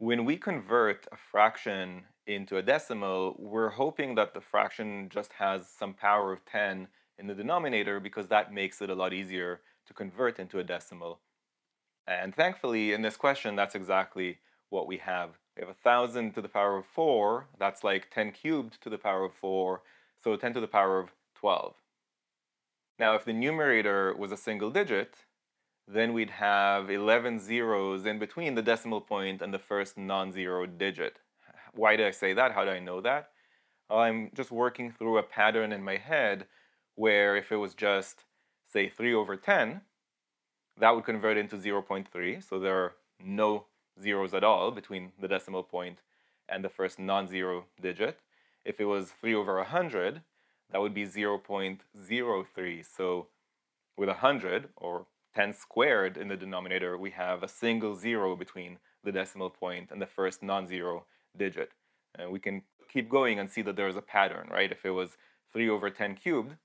When we convert a fraction into a decimal, we're hoping that the fraction just has some power of 10 in the denominator because that makes it a lot easier to convert into a decimal. And thankfully, in this question, that's exactly what we have. We have 1,000 to the power of 4, that's like 10 cubed to the power of 4, so 10 to the power of 12. Now, if the numerator was a single digit, then we'd have 11 zeros in between the decimal point and the first non-zero digit. Why did I say that? How do I know that? Well, I'm just working through a pattern in my head where if it was just, say, 3 over 10, that would convert into 0.3. So there are no zeros at all between the decimal point and the first non-zero digit. If it was 3 over 100, that would be 0.03. So with 100, or 10 squared in the denominator, we have a single zero between the decimal point and the first non-zero digit. And we can keep going and see that there's a pattern, right? If it was 3 over 10 cubed,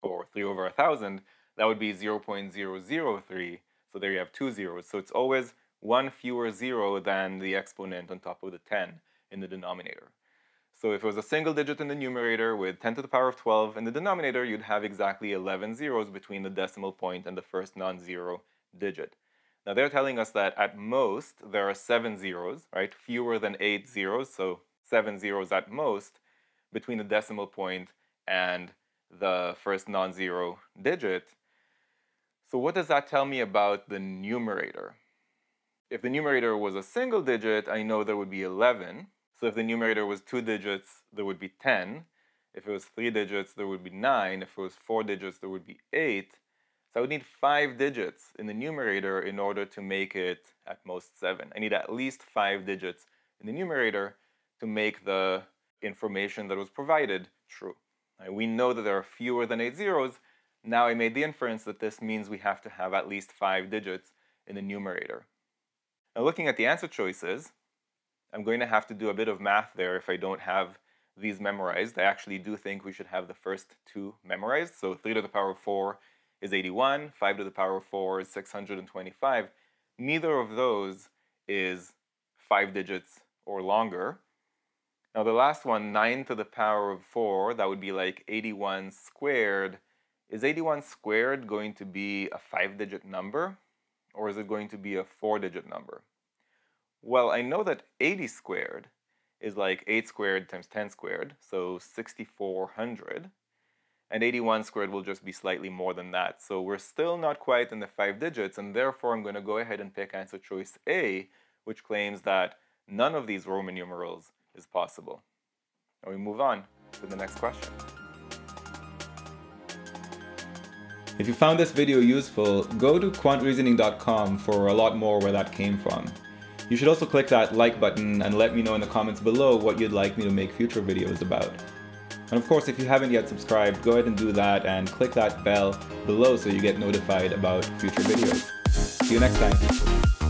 or 3 over 1,000, that would be 0.003. So there you have two zeros. So it's always one fewer zero than the exponent on top of the 10 in the denominator. So if it was a single digit in the numerator with 10 to the power of 12 in the denominator, you'd have exactly 11 zeros between the decimal point and the first non-zero digit. Now they're telling us that at most there are seven zeros, right? Fewer than eight zeros, so seven zeros at most between the decimal point and the first non-zero digit. So what does that tell me about the numerator? If the numerator was a single digit, I know there would be 11, so if the numerator was two digits, there would be 10. If it was three digits, there would be nine. If it was four digits, there would be eight. So I would need five digits in the numerator in order to make it at most seven. I need at least five digits in the numerator to make the information that was provided true. We know that there are fewer than eight zeros. Now I made the inference that this means we have to have at least five digits in the numerator. Now looking at the answer choices, I'm going to have to do a bit of math there if I don't have these memorized. I actually do think we should have the first two memorized. So 3 to the power of 4 is 81, 5 to the power of 4 is 625. Neither of those is 5 digits or longer. Now the last one, 9 to the power of 4, that would be like 81 squared. Is 81 squared going to be a 5-digit number? Or is it going to be a 4-digit number? Well, I know that 80 squared is like 8 squared times 10 squared, so 6400. And 81 squared will just be slightly more than that. So we're still not quite in the 5 digits, and therefore I'm going to go ahead and pick answer choice A, which claims that none of these Roman numerals is possible. And we move on to the next question. If you found this video useful, go to quantreasoning.com for a lot more where that came from. You should also click that like button and let me know in the comments below what you'd like me to make future videos about. And of course, if you haven't yet subscribed, go ahead and do that and click that bell below so you get notified about future videos. See you next time.